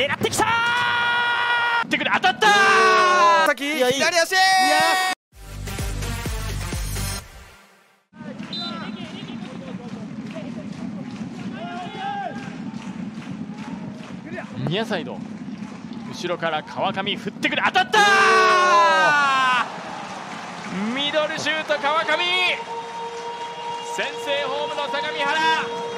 狙ってきたってくる当たった先左足!ニアサイド。後ろから川上振ってくる当たったミドルシュート川上!先制ホームの相模原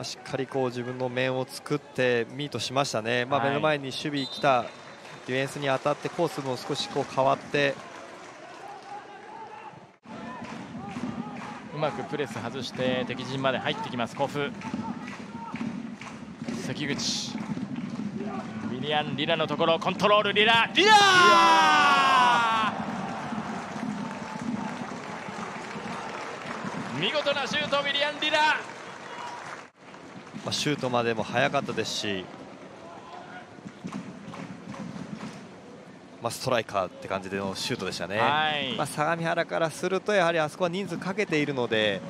まあ、しっかりこう自分の面を作ってミートしましたね、まあ、目の前に守備来たディフェンスに当たってコースも少しこう変わって。うまくプレス外して敵陣まで入ってきます甲府関口。ウィリアン・リラのところコントロールリラ。リラ見事なシュートウィリアン・リラまあ、シュートまでも速かったですし、まあ、ストライカーって感じでのシュートでしたね、はい。まあ、相模原からするとやはりあそこは人数かけているので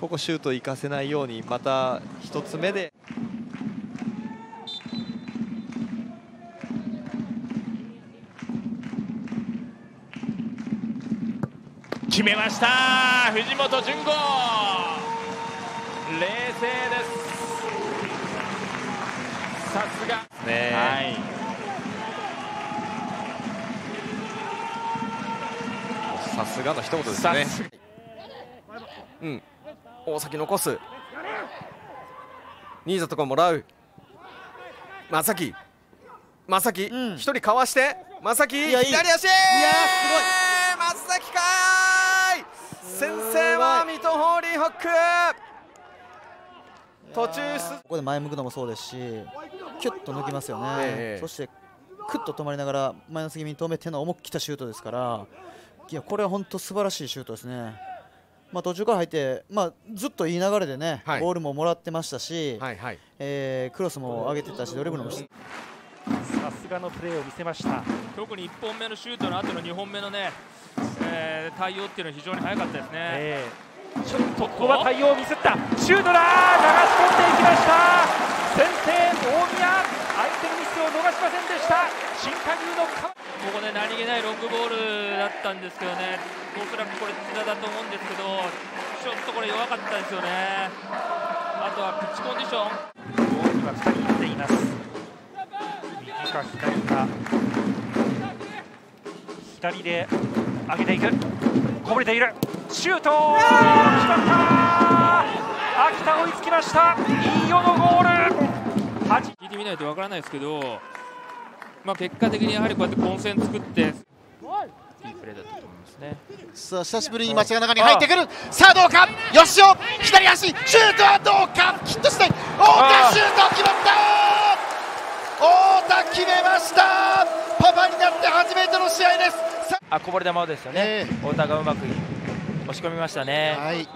ここシュート行かせないようにまた1つ目で。決めました。藤本純子冷静です。さすが。ね、はい。さすがの一言ですね。うん。大崎残す。新里がもらう。正木。正木。うん。一人かわして。正木。左足。いやす正木かーい。先制は水戸ホーリーホック途中出ここで前向くのもそうですしキュッと抜きますよね、ええ。そしてクッと止まりながらマイナス気味に止めての思い切ったシュートですからいやこれは本当素晴らしいシュートですね、まあ、途中から入って、まあ、ずっといい流れでね、はい。ボールももらってましたし、はいはい。えークロスも上げてたしドリブルもしさすがのプレーを見せました。特に1本目のシュートの後の2本目のね、えー対応っていうのは非常に早かったですね。ええちょっとここは対応をミスった。シュートだ流し込んでいきました。先制大宮相手のミスを逃しませんでした。新加入の川ここね、何気ないロングボールだったんですけどね、おそらくこれ、津田だと思うんですけど、ちょっとこれ弱かったですよね。あとはピッチコンディション。ボールには2人いっています。右か左か。左で上げていく。こぼれているシュート決まった秋田追いつきました。飯尾のゴール。8聞いてみないとわからないですけど、まあ、結果的にやはりこうやって混戦作って、いいプレーだったと思いますね。さあ久しぶりに町が中に入ってくる。さあどうか？吉尾左足シュートはどうか？ヒットして太田シュート決まった。太田決めました。パパになって初めての試合です。さあ。こぼれ球ですよね、え。太田がうまく押し込みましたね、はい。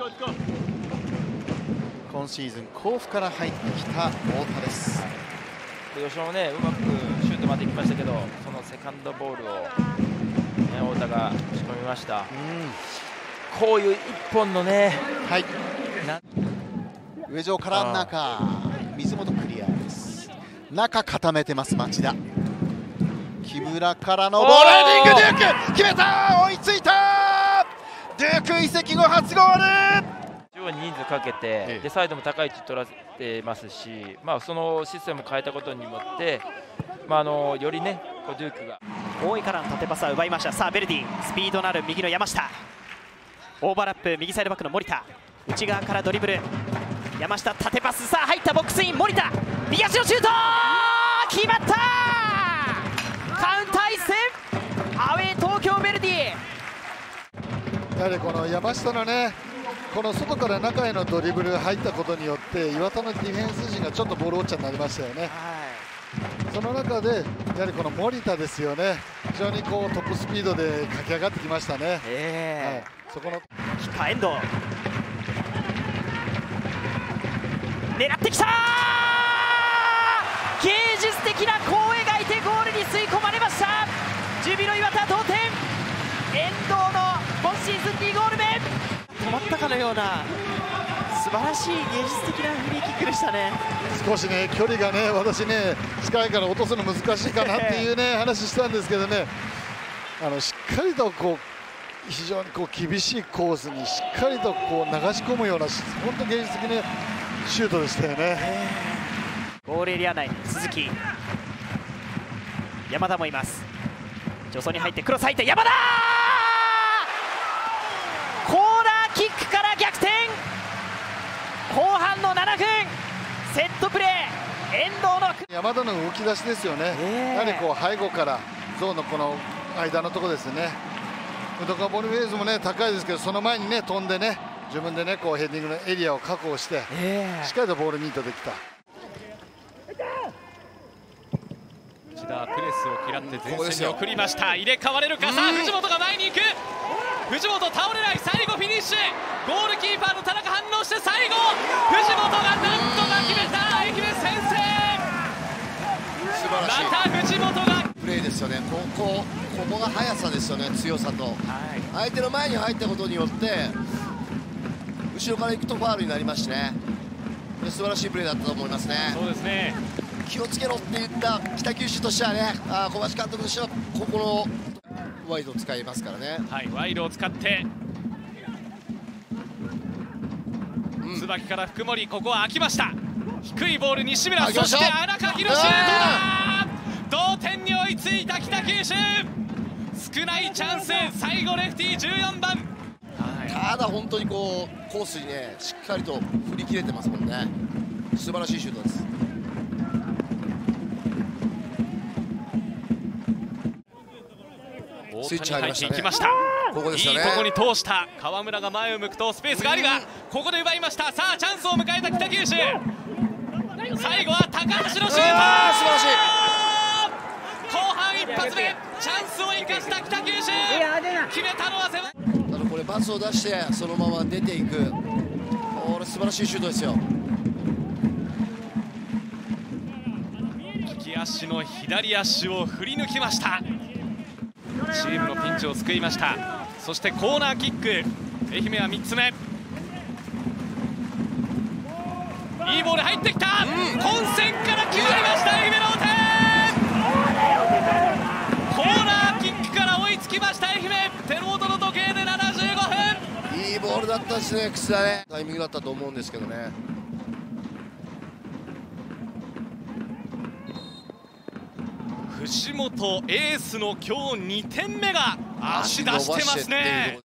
今シーズン甲府から入ってきた太田です。で吉野もねうまくシュートまで行きましたけどそのセカンドボールを、ね、太田が押し込みました。こういう一本のねはい。な上上から中水本クリアです。中固めてます町田。木村からのボール。ヘディングデューク!決めた!追いついたデューク移籍後初ゴール。中央に人数かけて、でサイドも高い位置取らせてますし、まあ、そのシステムを変えたことによって、まあ、あのよりねこうデュークが。大井からの縦パスは奪いました。さあベルディ。スピードのある右の山下。オーバーラップ右サイドバックの森田。内側からドリブル。山下縦パス。さあ入ったボックスイン。森田。右足のシュート!決まった。カウンター一戦。アウェー東京ベルディやはりこの山下のね、この外から中へのドリブルが入ったことによって、岩田のディフェンス陣がちょっとボールウォッチャーになりましたよね。その中で、やはりこの森田ですよね、非常にこうトップスピードで駆け上がってきましたね。はい、そこのキッカー遠藤狙ってきた芸術的な弧を描いてゴールに吸い込まれました。ジュビロ磐田同点。遠藤の今シーズン2ゴール目。止まったかのような素晴らしい芸術的なフリーキックでしたね。少しね距離がね私ね近いから落とすの難しいかなっていうね 話したんですけどね。あのしっかりとこう非常にこう厳しいコースにしっかりとこう流し込むような本当芸術的なシュートでしたよね。ゴールエリア内鈴木。山田もいます。助走に入ってクロス入って山田コーナーキックから逆転後半の7分セットプレー遠藤の山田の動き出しですよね、やはりこう背後からゾーンのこの間のところですね。ウドカボルフェーズもね高いですけどその前にね飛んでね自分でねこうヘディングのエリアを確保して、しっかりとボールミートできた。内田プレスを嫌って前線に送りました。入れ替われるか、さあ藤本が前に行く藤本倒れない最後フィニッシュゴールキーパーの田中反応して最後藤本がなんとか決めた愛媛先制また藤本がプレーですよね。ここここが速さですよね。強さと、はい、相手の前に入ったことによって後ろから行くとファールになりますしね。素晴らしいプレーだったと思いますね。そうですね。気をつけろって言った北九州としてはねあ小橋監督としてはここのワイドを使いますからね。はいワイドを使って。うん、椿から福森ここは空きました。低いボール西村そして荒垣のシュー。トだ?同点に追いついた北九州。少ないチャンス最後レフティー14番、はい、ただ本当にこうコースにねしっかりと振り切れてますもんね。素晴らしいシュートですスイッチ入っていきました、ここですよねいいとこに通した。川村が前を向くとスペースがあるがここで奪いました。さあチャンスを迎えた北九州。最後は高橋のシュート。素晴らしい後半一発目チャンスを生かした北九州。決めたのは瀬ただこれパスを出してそのまま出ていく。これ素晴らしいシュートですよ。利き足の左足を振り抜きましたチームのピンチを救いました。そしてコーナーキック。愛媛は3つ目。いいボール入ってきた、混戦から決まりました愛媛同点。コーナーキックから追いつきました愛媛。手元の時計で75分。いいボールだったですね楠田ね。タイミングだったと思うんですけどね。藤本エースの今日2点目が足出してますね。